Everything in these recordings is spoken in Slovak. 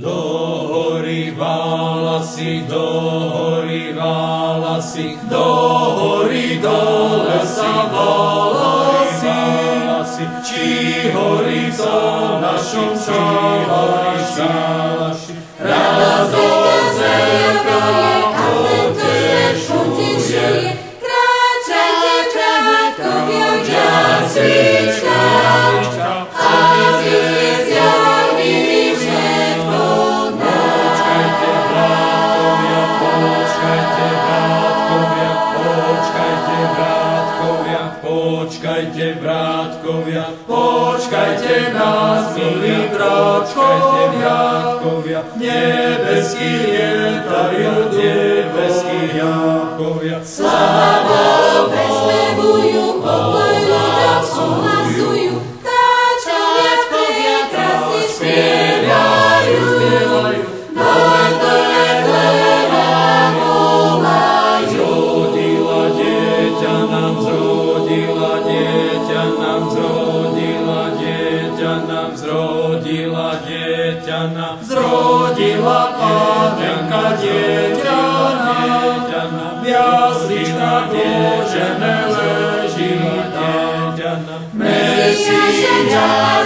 Do hory vála si, do hory vála si, do hory dole sa vála si, či hory za našim, či hory za počkajte, brátkovia, počkajte nás, milí brátkovia, brátkovia, nebeský lietajú, nebeský jákovia, sláva Bože, neleží tě, Mesia,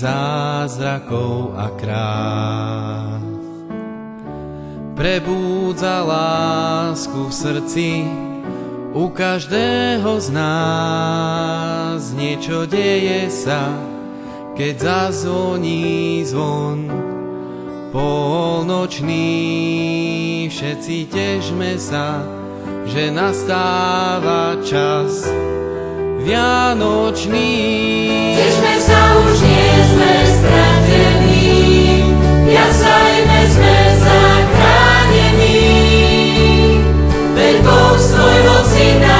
zázrakov a krás. Prebúdza lásku v srdci u každého z nás. Niečo deje sa, keď zazvoní zvon. Polnočný všetci težme sa, že nastáva čas Vianočný. Težme sa, už nie sme stratení, jasajme, sme zachránení. Veď Boh svojho syna poslal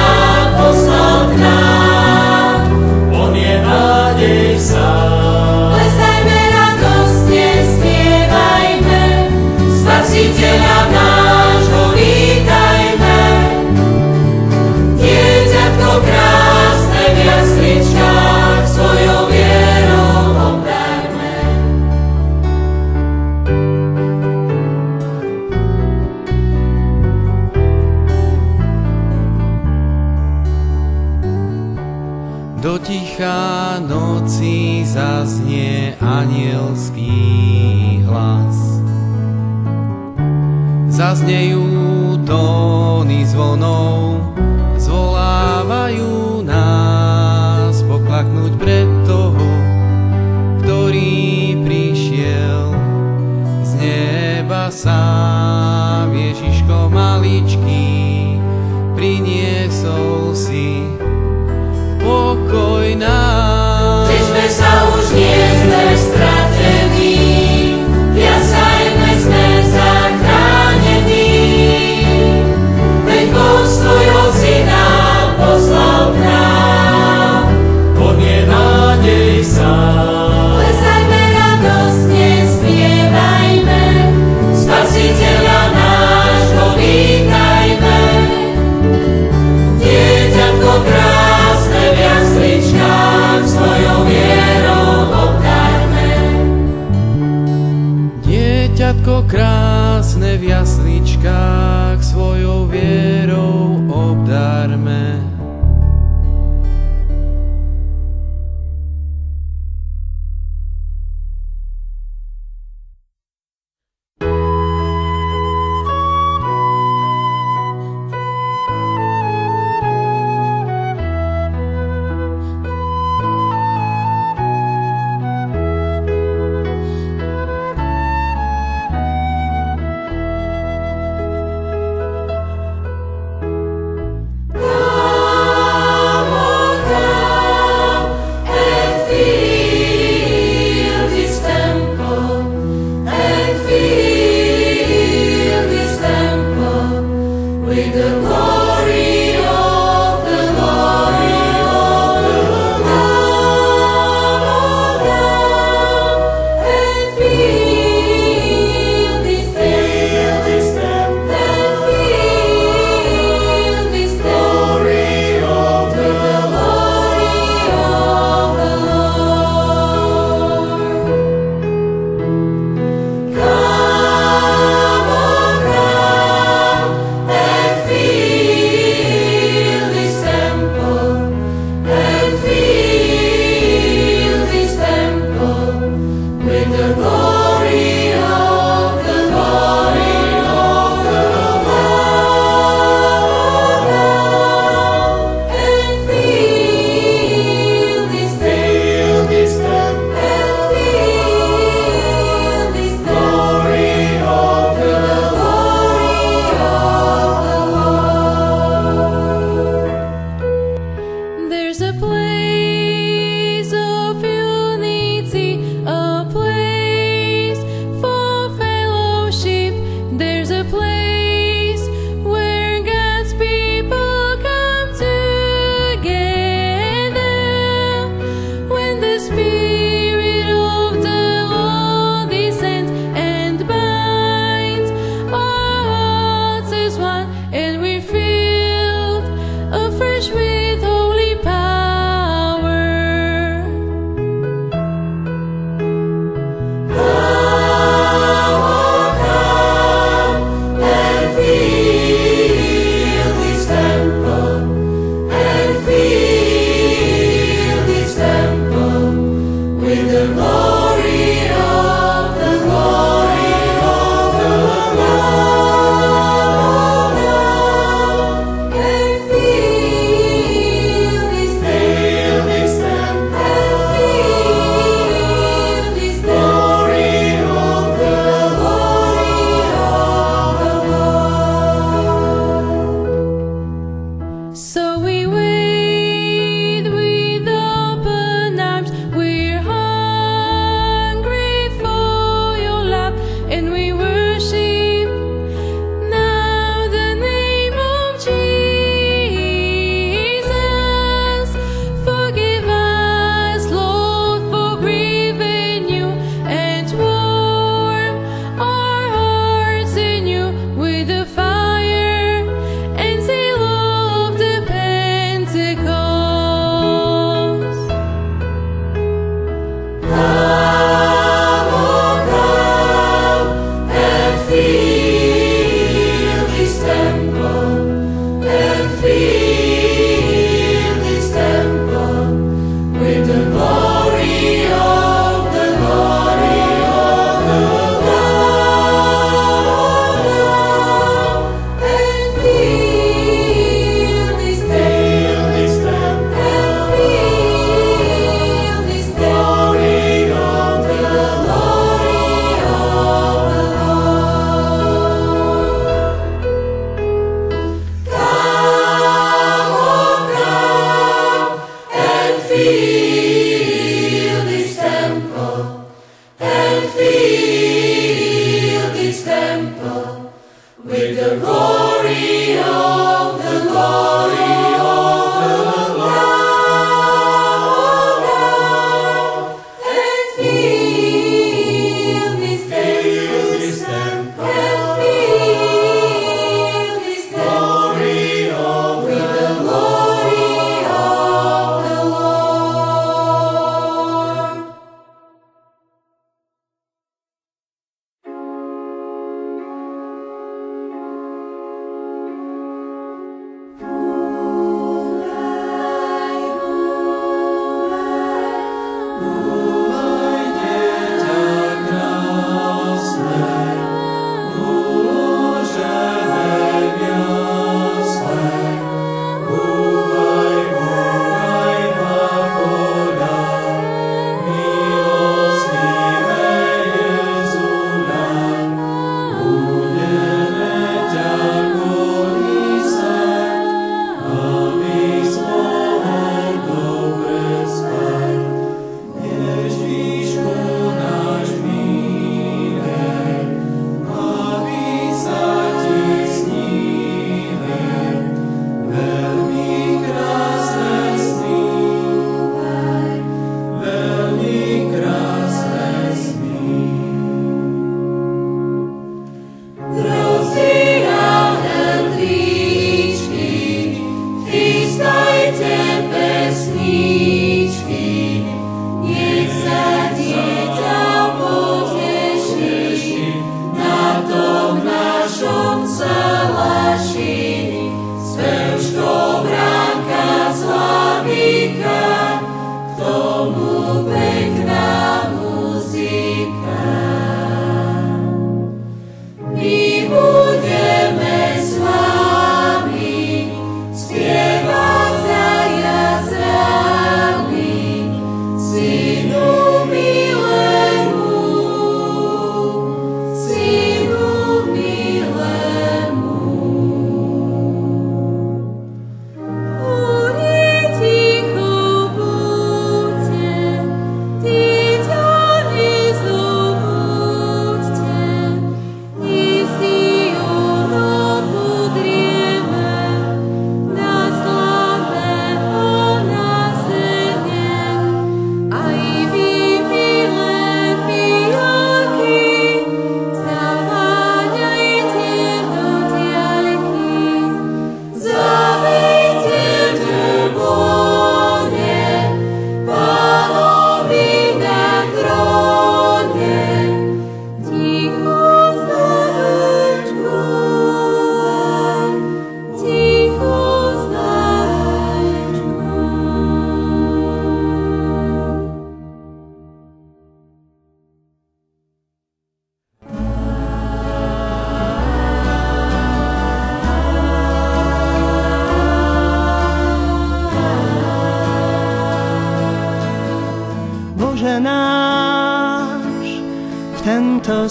the glory.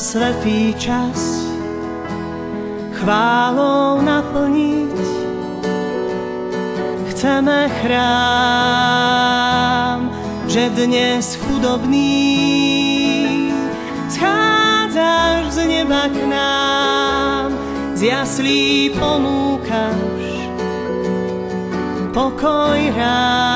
Svetý čas chválou naplniť. Chceme chrám, že dnes chudobný schádzaš z neba k nám, z jaslí ponúkaš pokoj rád.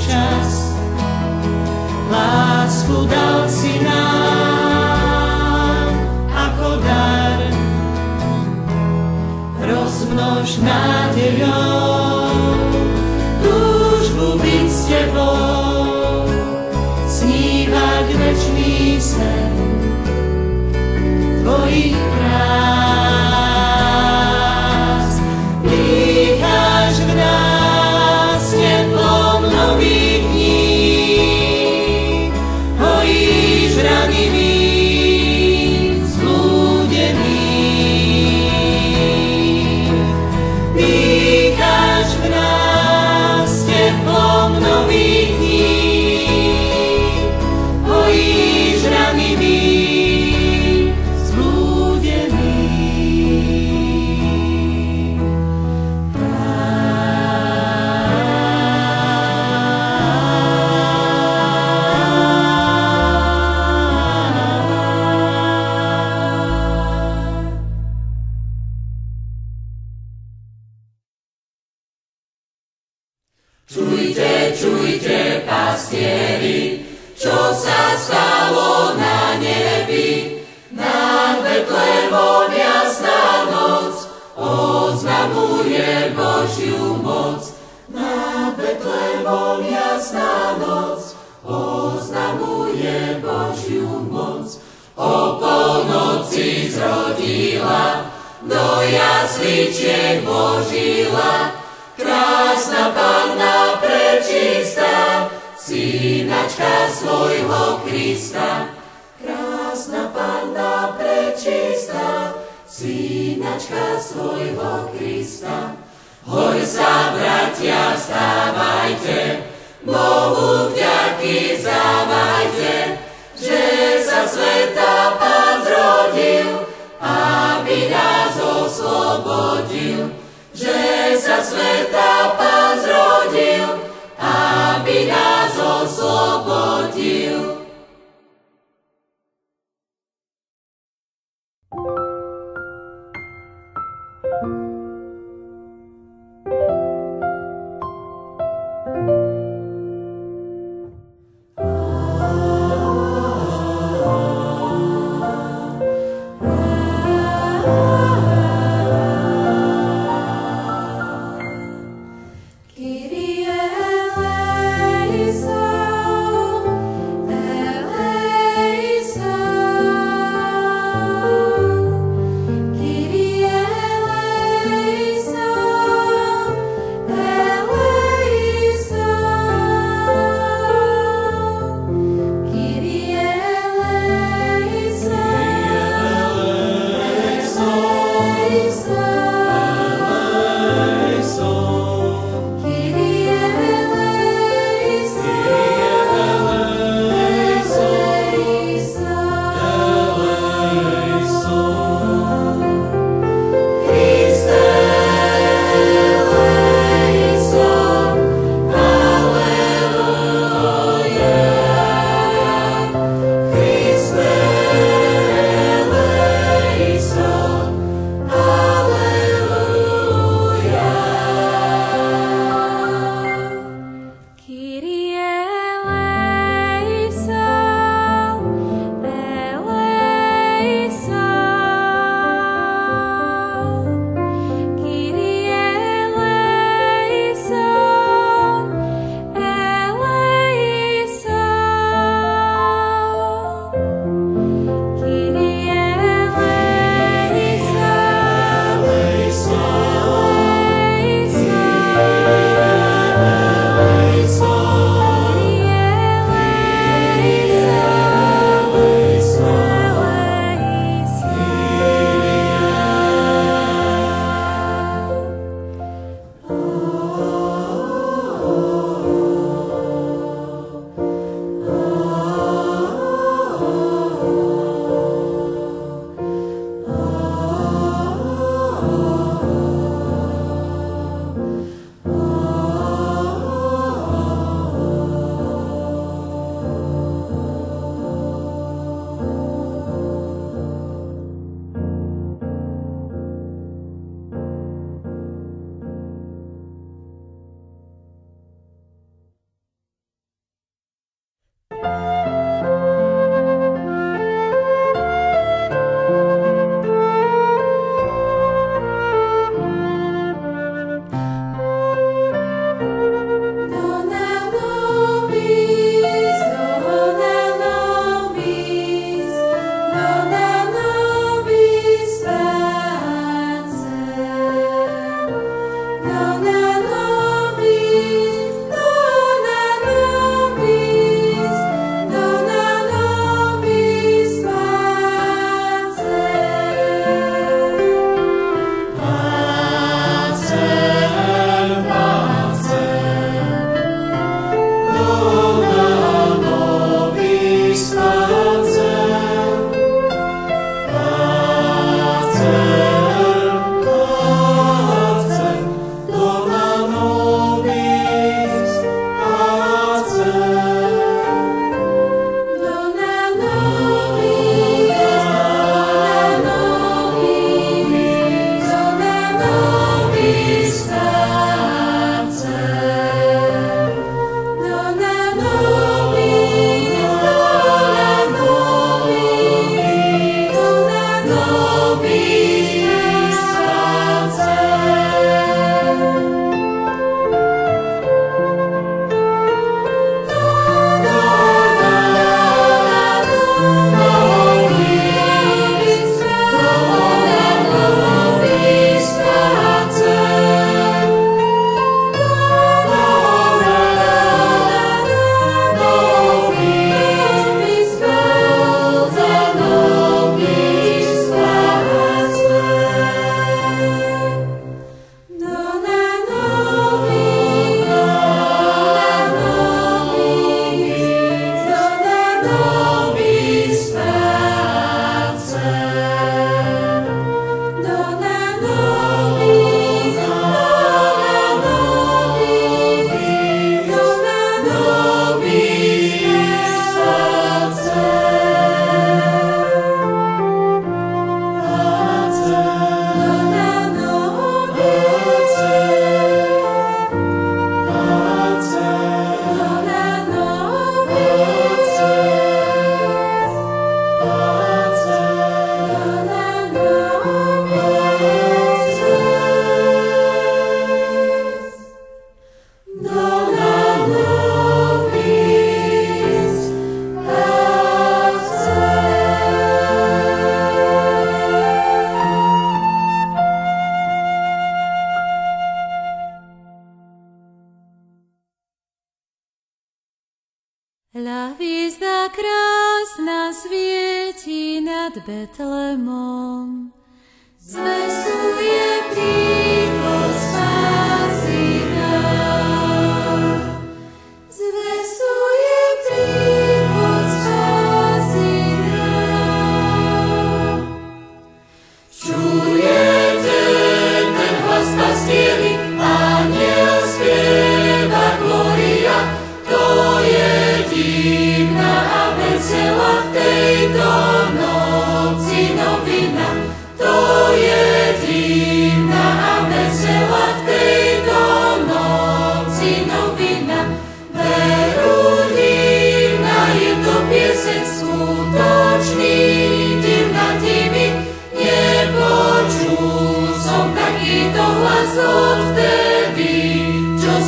čas. Lásku dal si nám ako dar, rozmnož nádejou. Jasličiek Božila, krásna panna prečistá, synačka svojho Krista. Krásna panna prečistá, synačka svojho Krista. Hoj sa, bratia, vstávajte, Bohu vďaky zdávajte, že sa sveta Pán zrodil, aby nás oslobodil, že sa sveta Pán zrodil,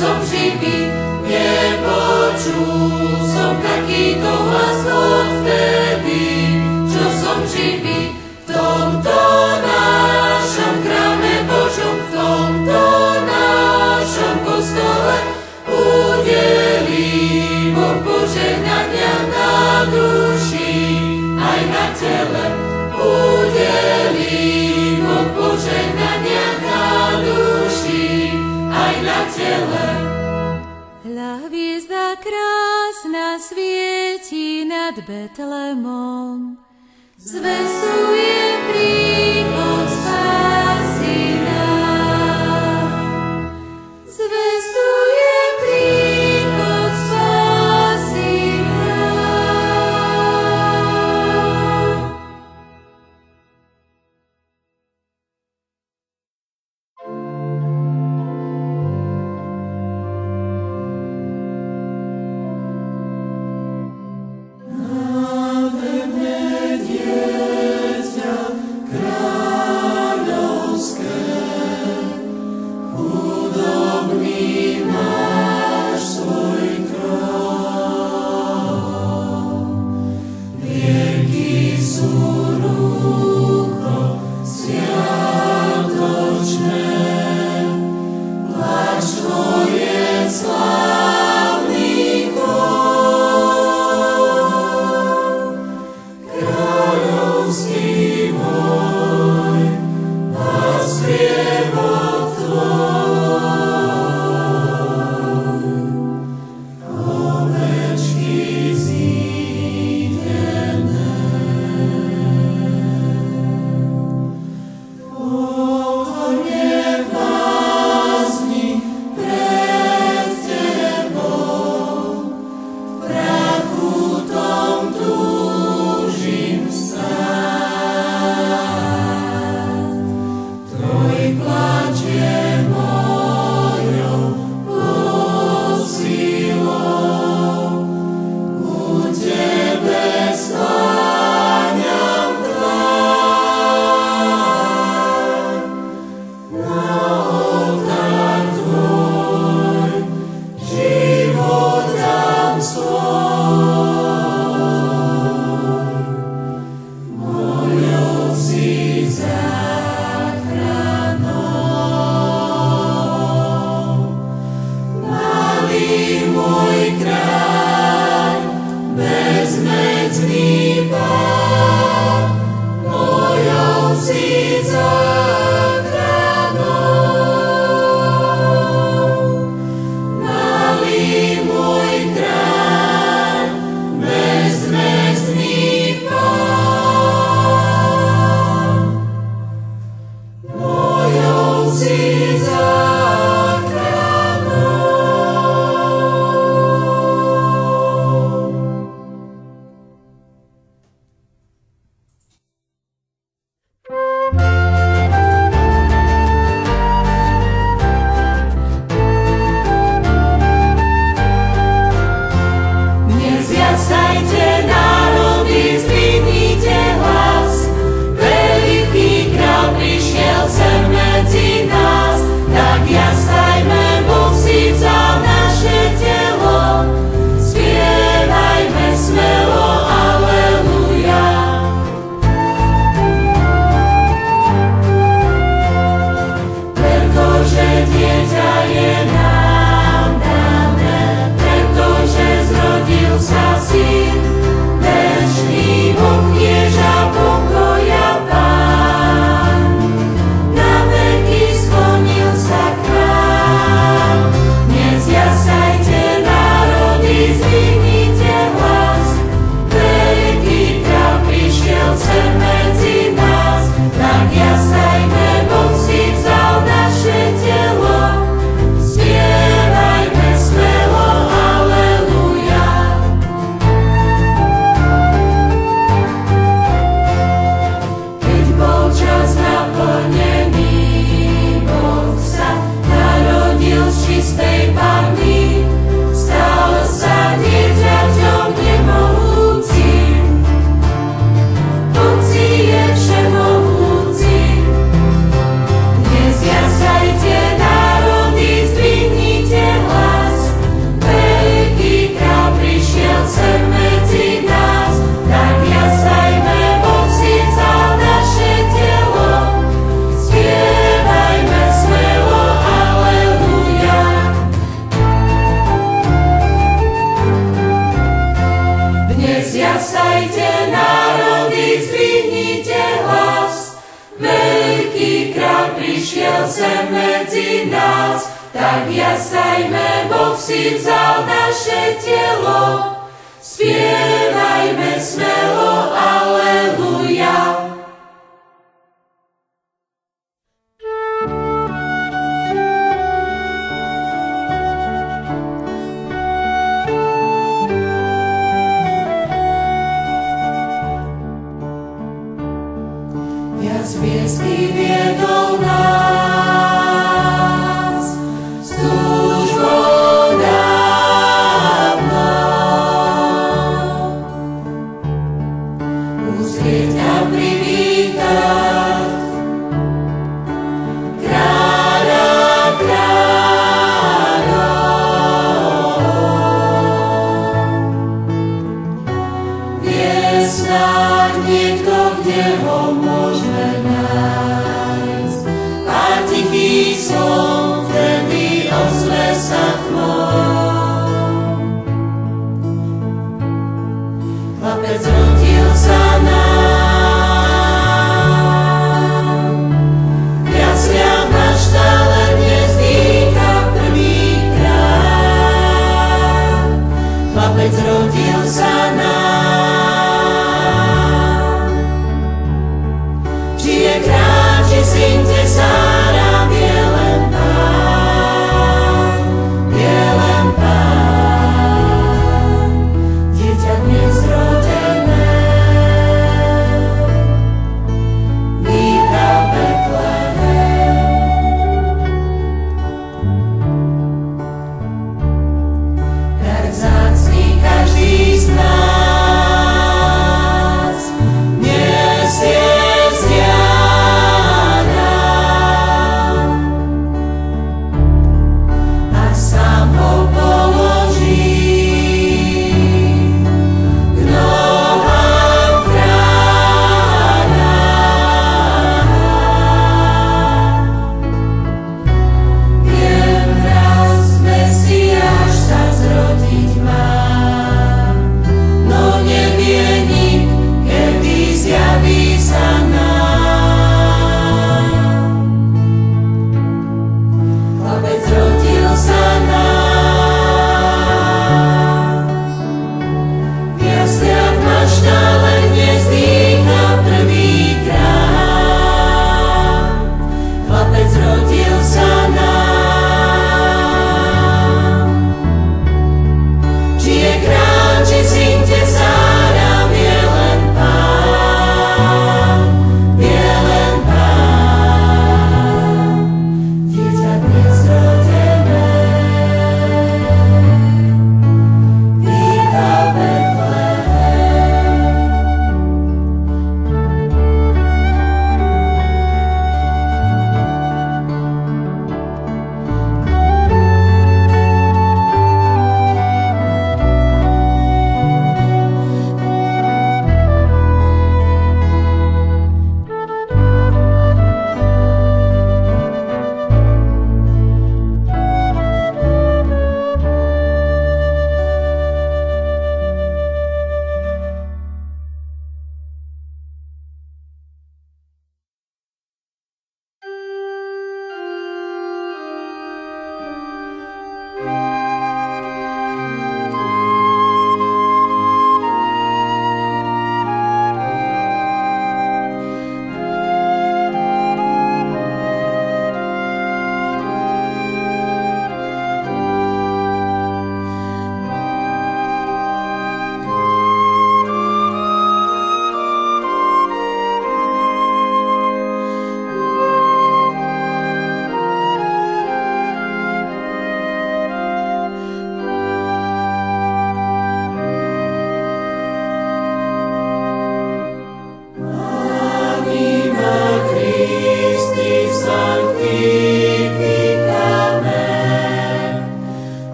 som živý, nepočul som takýto hlas vtedy, čo som živý v tomto národu. nad Betlémom zvestuje príjem.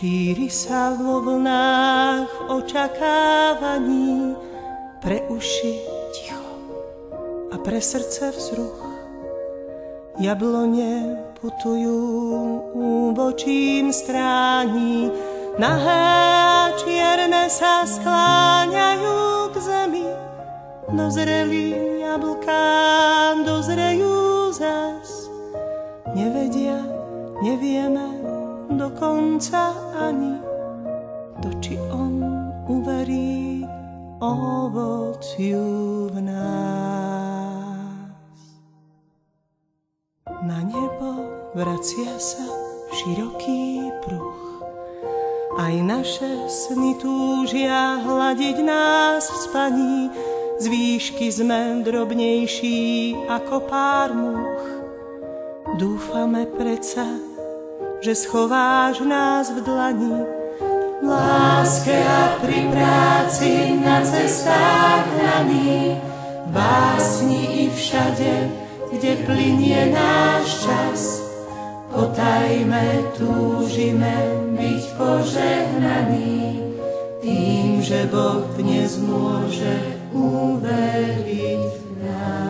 Šíri sa vo vlnách očakávaní, pre uši ticho a pre srdce vzruch. Jablone putujú úbočím strání, nahé čierne sa skláňajú k zemi. Dozreli jablká, dozrejú zas. Nevedia, nevieme dokonca ani, to či on uverí ovociu v nás. Na nebo vracia sa široký pruh. Aj naše sny túžia hľadiť nás v spaní, z výšky sme drobnejší ako pár much. Dúfame predsa, že schováš nás v dlani, v láske a pri práci na cestách hraní, básni i všade, kde plinie náš čas. Potajme, túžime byť požehnaní, tým, že Boh dnes môže uveriť nás.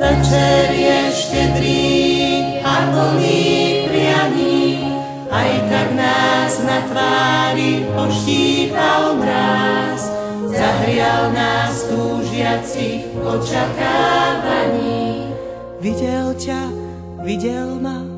Večer je štedrý a plný prianí, aj tak nás na tvári poštípal mráz, zahrial nás túžiacich očakávaní. Videl ťa, videl ma,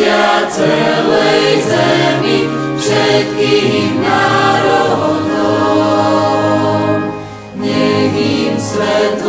šťastia celej zemi, všetkým národom. Nech im svetlo